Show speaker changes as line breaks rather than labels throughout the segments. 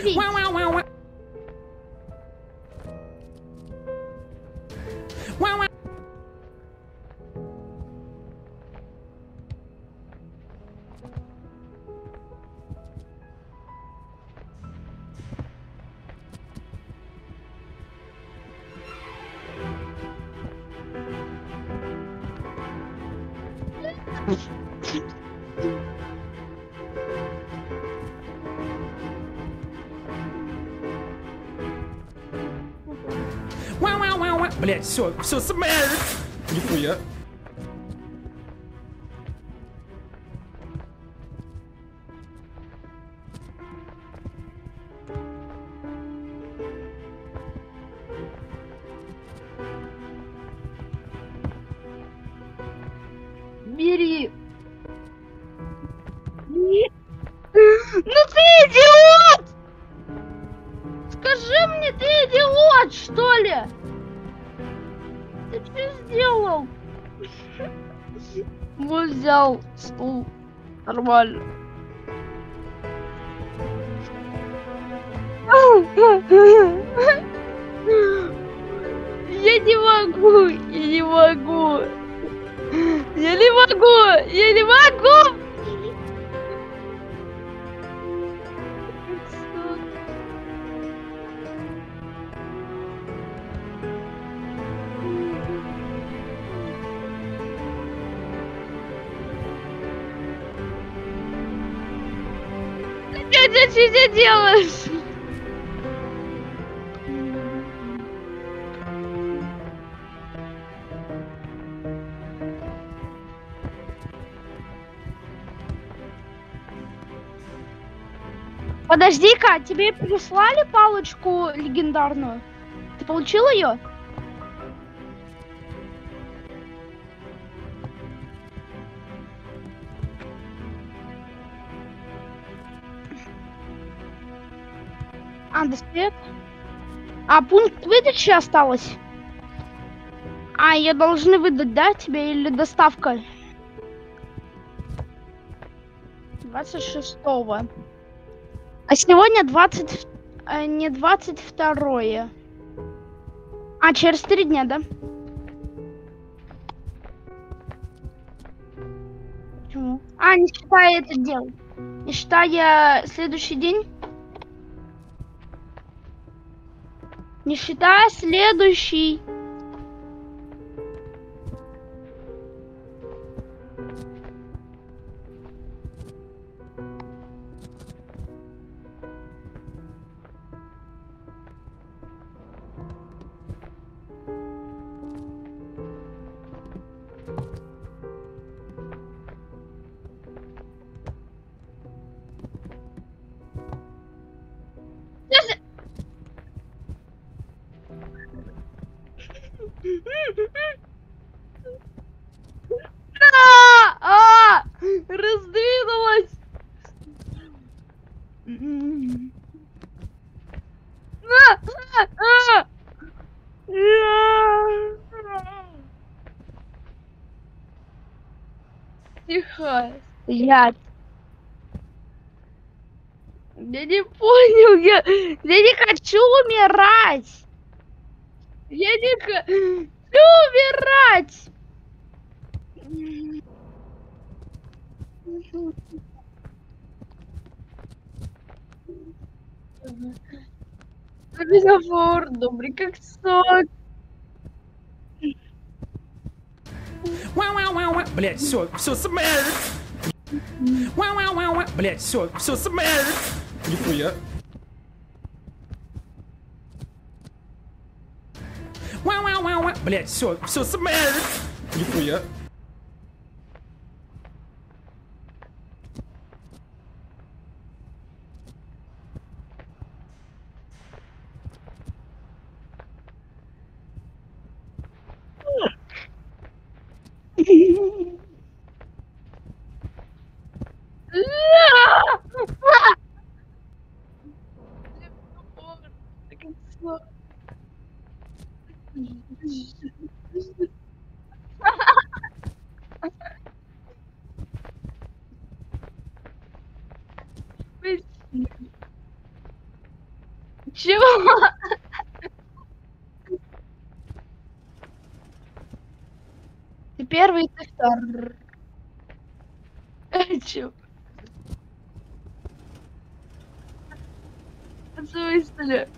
heavy. Wow, wow, wow, wow. Wow. Thank you. Блять, все, все, смерть! Нихуя. Бери. Взял стул. Нормально. Я не могу, я не могу. Я не могу! Я не могу! Ты делаешь? Подожди-ка, тебе прислали палочку легендарную? Ты получил ее? А, до свет. А пункт выдачи осталось? А, ее должны выдать, да, тебе или доставка? 26-го. А сегодня 20... э, не 22 А, через три дня, да? Почему? А, не считая это дело. Не считая следующий день? Не считая следующий. А! А! Раздвинулась! А! А! Тихо, стоять. Я не понял, я, я не хочу умирать. Я не хочу умирать. Разговор добрый, как сок.
Блять, все, все, смерть! Блять, все, все, смерть! Нихуя. блядь, все, все, смерть! Нихуя. Mm-hmm.
Чего? Ты первый, ты второй. Чего? что смысле?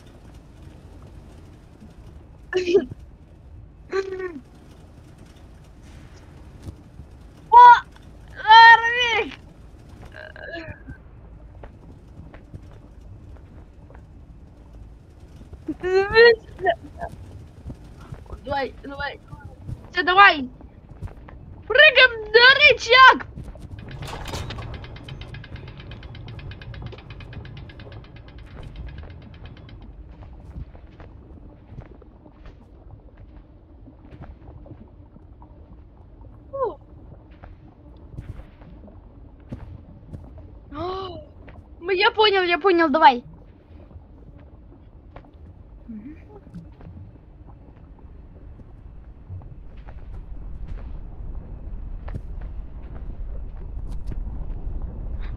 Понял, я понял, давай.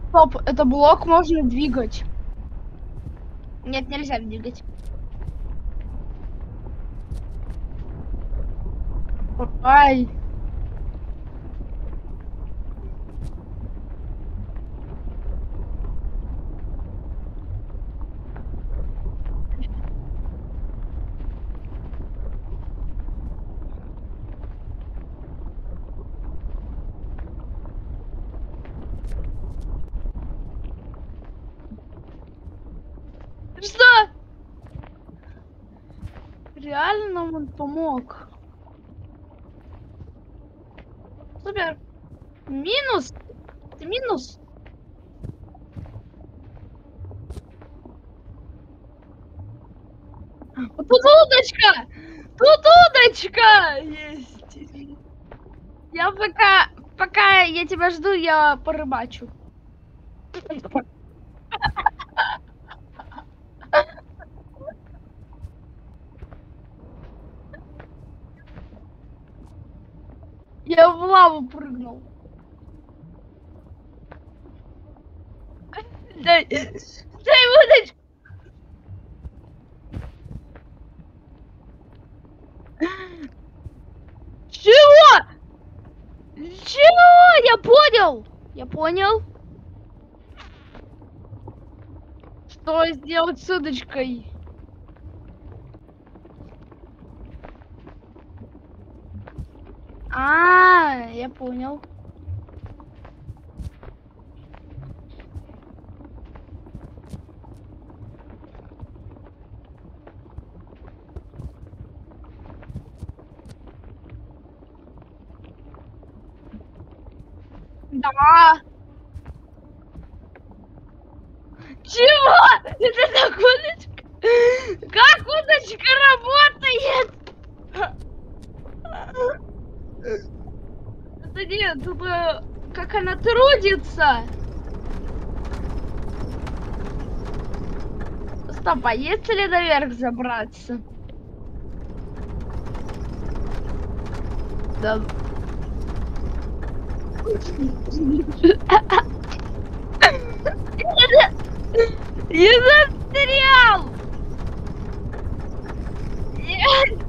Стоп, это блок можно двигать. Нет, нельзя двигать. Ай. Что? Реально нам он помог. Супер. Минус. Это минус. Вот Тут удочка! Тут удочка есть. Я пока, пока я тебя жду, я порыбачу. Я в лаву прыгнул. Дай, дай удочку. Чего? Чего? Я понял. Я понял. Что сделать с удочкой? А, я понял. Да. Чего? Это так удочка? Как удочка работает? Это нет, э, как она трудится. Стоп, а есть ли наверх забраться? Да. Я застрял! Нет!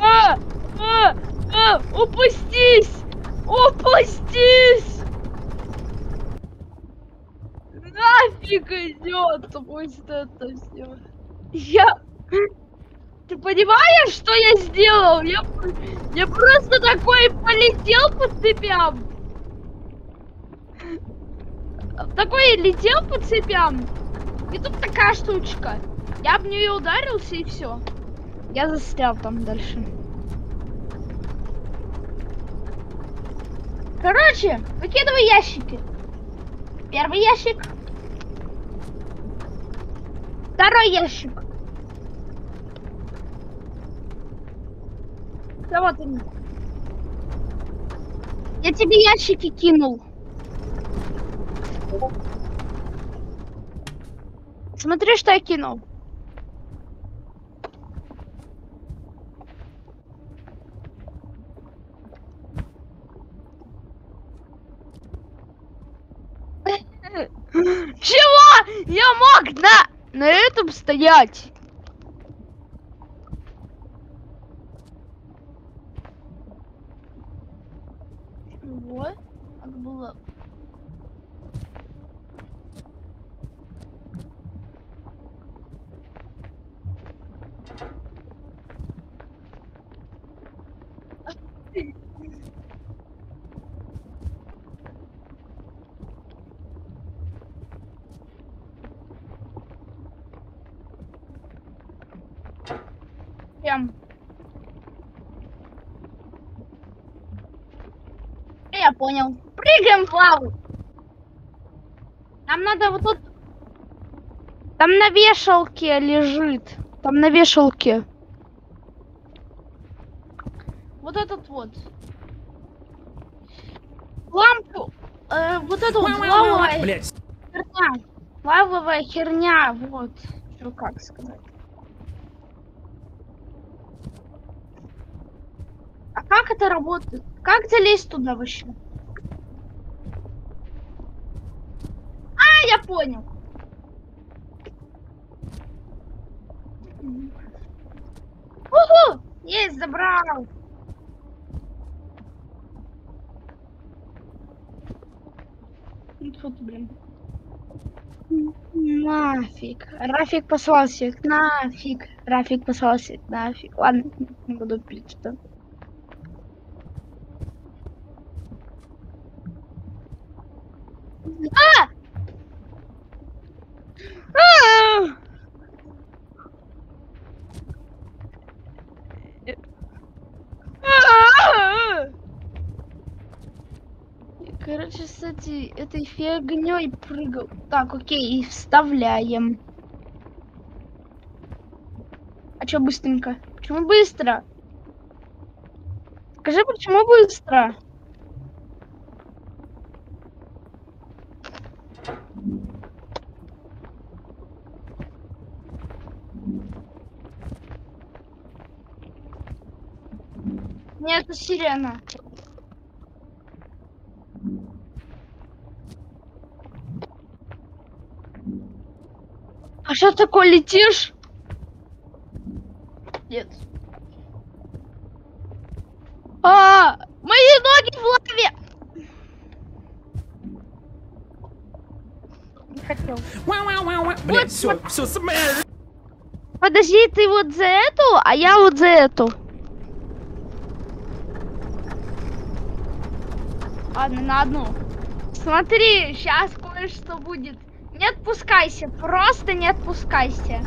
А, а, а, упустись! Упустись! Нафиг идет пусть это все. Я... Ты понимаешь, что я сделал? Я, я просто такой полетел по цепям. Такой летел по цепям. И тут такая штучка. Я об нее ударился и все. Я застрял там дальше. Короче, выкидывай ящики. Первый ящик. Второй ящик. Да вот они. Я тебе ящики кинул. Смотри, что я кинул. Чего? Я мог на, на этом стоять. Вот, так было. Прям. Я понял. Прыгаем в лаву. Нам надо вот тут. Там на вешалке лежит. Там на вешалке. Вот этот вот. Лампу. э, вот эту вот лавовая
Блять,
херня. Лавовая херня. Вот. Что как сказать. Как это работает? Как залезть туда вообще? А, я понял. Уху! Есть, забрал. Тут, блин. Нафиг. Рафик послал всех. Нафиг. Рафик послал всех. Нафиг. Ладно, не буду пить что. А! А! А! Я, Короче, с этой, этой фигней прыгал. Так, окей, вставляем. А чё быстренько? Почему быстро? Скажи, почему быстро? Нет, это сирена. Что такое летишь? Нет. А, мои ноги в лаве. Не хотел.
блять, все, все, смерть.
Подожди, ты вот за эту, а я вот за эту. Ладно, на одну. Смотри, сейчас кое-что будет. Не отпускайся, просто не отпускайся.